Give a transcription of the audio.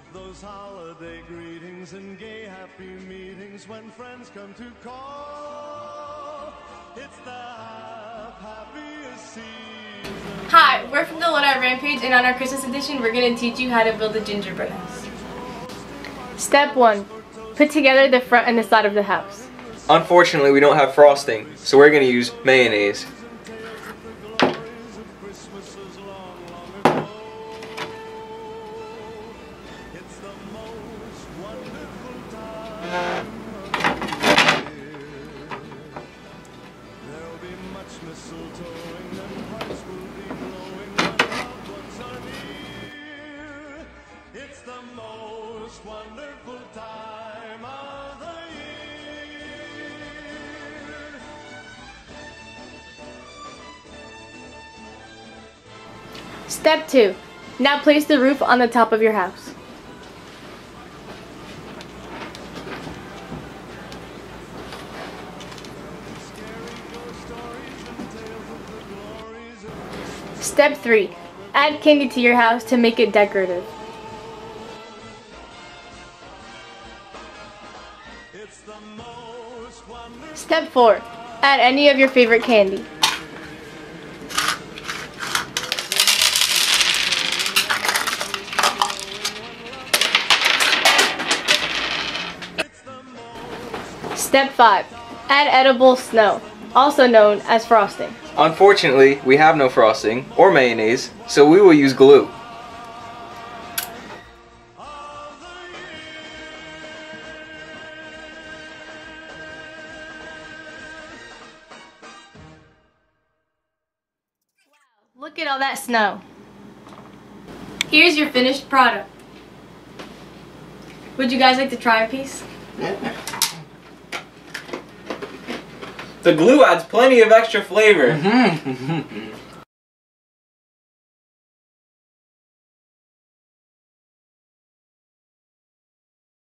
With those holiday greetings and gay happy meetings when friends come to call. It's the hap- happiest season. Hi, we're from the Lodi Rampage, and on our Christmas edition, we're going to teach you how to build a gingerbread house. Step 1. Put together the front and the side of the house. Unfortunately, we don't have frosting, so we're going to use mayonnaise. Step 2. Now place the roof on the top of your house. Step 3. Add candy to your house to make it decorative. Step 4. Add any of your favorite candy. Step 5. Add edible snow, also known as frosting. Unfortunately, we have no frosting or mayonnaise, so we will use glue. Look at all that snow. Here's your finished product. Would you guys like to try a piece? The glue adds plenty of extra flavor. Mm-hmm. Mm-hmm. Mm-hmm.